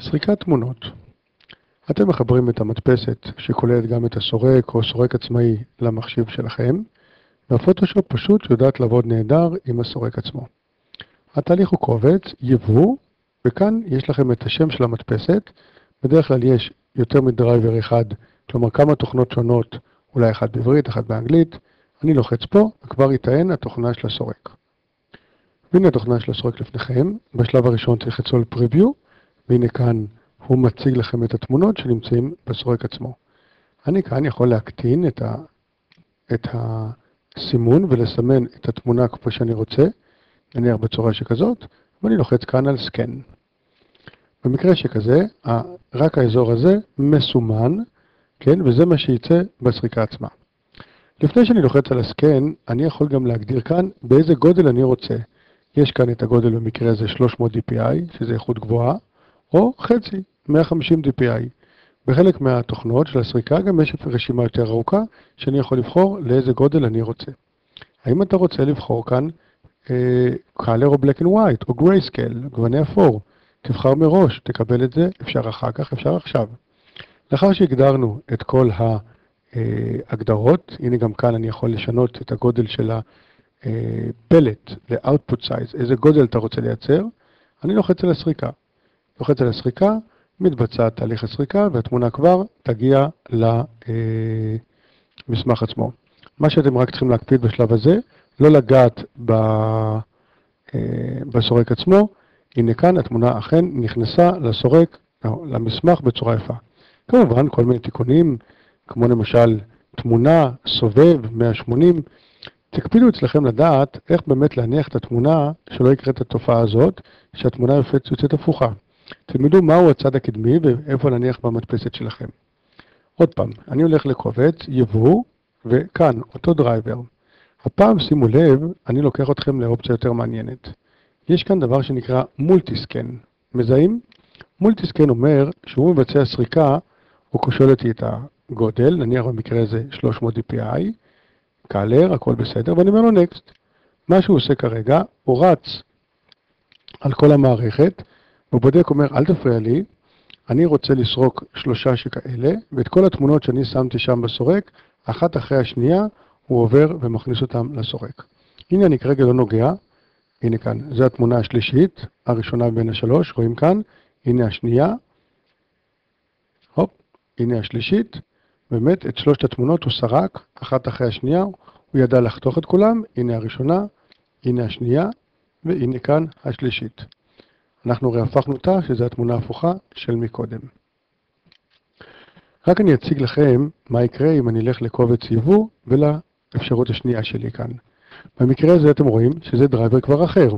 סריקת תמונות. אתם מחברים את המדפסת שכוללת גם את הסורק או סורק עצמאי למחשיב שלכם, והפוטושופ פשוט יודעת לעבוד נהדר עם הסורק עצמו. התהליך הוא קובץ, יבוא, וכאן יש לכם את השם של המדפסת. בדרך כלל יש יותר מדרייבר אחד, כלומר כמה תוכנות שונות, אולי אחת בעברית, אחת באנגלית. אני לוחץ פה, וכבר יטען התוכנה של הסורק. והנה התוכנה של הסורק לפניכם. בשלב הראשון תלחצו על פריוויו, והנה כאן הוא מציג לכם את התמונות שנמצאים בסורק עצמו. אני כאן יכול להקטין את, ה, את הסימון ולסמן את התמונה כפי שאני רוצה, נניח בצורה שכזאת, ואני לוחץ כאן על סקן. במקרה שכזה, רק האזור הזה מסומן, כן, וזה מה שייצא בסריקה עצמה. לפני שאני לוחץ על הסקן, אני יכול גם להגדיר כאן באיזה גודל אני רוצה. יש כאן את הגודל במקרה הזה 300 DPI, שזה איכות גבוהה, או חצי, 150 DPI. בחלק מהתוכנות של הסריקה גם יש רשימה יותר ארוכה, שאני יכול לבחור לאיזה גודל אני רוצה. האם אתה רוצה לבחור כאן אה, color או black and white, או grayscale, גווני אפור? תבחר מראש, תקבל את זה, אפשר אחר כך, אפשר עכשיו. לאחר שהגדרנו את כל ההגדרות, הנה גם כאן אני יכול לשנות את הגודל של הפלט ל-output size, איזה גודל אתה רוצה לייצר, אני לוחץ על הסריקה. לוחץ על הסריקה, מתבצע תהליך הסריקה והתמונה כבר תגיע למסמך עצמו. מה שאתם רק צריכים להקפיד בשלב הזה, לא לגעת ב... בסורק עצמו, הנה כאן התמונה אכן נכנסה לסורק, למסמך בצורה יפה. כמובן, כל מיני תיקונים, כמו למשל תמונה, סובב, 180, תקפידו אצלכם לדעת איך באמת להניח את התמונה, שלא יקרה את התופעה הזאת, שהתמונה יוצאת הפוכה. תלמדו מהו הצד הקדמי ואיפה להניח במדפסת שלכם. עוד פעם, אני הולך לקובץ, יבוא, וכאן, אותו driver. הפעם, שימו לב, אני לוקח אתכם לאופציה יותר מעניינת. יש כאן דבר שנקרא מולטיסקן. מזהים? מולטיסקן אומר שהוא מבצע סריקה, הוא קושר אותי את הגודל, נניח במקרה הזה 300 DPI, קלר, הכל בסדר, ואני אומר לו נקסט. מה שהוא עושה כרגע, הוא רץ על כל המערכת, הוא בודק, אומר, אל תפריע לי, אני רוצה לסרוק שלושה שכאלה, ואת כל התמונות שאני שמתי שם בסורק, אחת אחרי השנייה, הוא עובר ומכניס אותם לסורק. הנה אני כרגע לא נוגע, הנה כאן, זו התמונה השלישית, הראשונה בין השלוש, רואים כאן, הנה השנייה, הופ, הנה השלישית, באמת את שלושת התמונות הוא סרק, אחת אחרי השנייה, הוא ידע לחתוך את כולם, הנה הראשונה, הנה השנייה, והנה כאן השלישית. אנחנו הרי הפכנו אותה, שזו התמונה ההפוכה של מקודם. רק אני אציג לכם מה יקרה אם אני אלך לקובץ יבוא ולאפשרות השנייה שלי כאן. במקרה הזה אתם רואים שזה driver כבר אחר.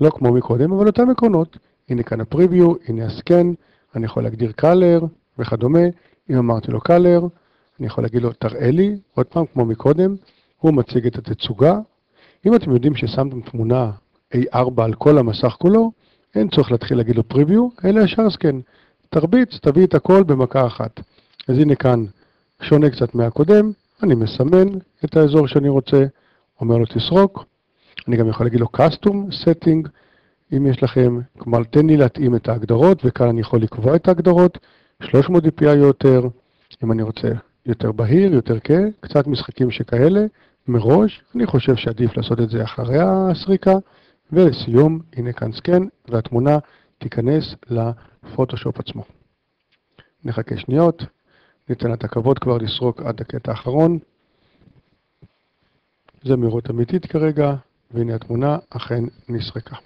לא כמו מקודם, אבל אותם עקרונות. הנה כאן ה preview, הנה ה scan, אני יכול להגדיר color וכדומה. אם אמרתי לו color, אני יכול להגיד לו תראה לי, עוד פעם כמו מקודם, הוא מציג את התצוגה. אם אתם יודעים ששמתם תמונה A4 על כל המסך כולו, אין צורך להתחיל להגיד לו preview, אלא ישר scan. תרביץ, תביא את הכל במכה אחת. אז הנה כאן, שונה קצת מהקודם, אני מסמן את האזור שאני רוצה, אומר לו תסרוק. אני גם יכול להגיד לו custom setting, אם יש לכם, כלומר תן לי להתאים את ההגדרות, וכאן אני יכול לקבוע את ההגדרות, 300 DPI יותר, אם אני רוצה יותר בהיר, יותר כהה, קצת משחקים שכאלה, מראש, אני חושב שעדיף לעשות את זה אחרי הסריקה, ולסיום, הנה כאן סקן, והתמונה תיכנס לפוטושופ עצמו. נחכה שניות, ניתן את הכבוד כבר לסרוק עד הקטע האחרון. זה מהירות אמיתית כרגע, והנה התמונה אכן נסרקה.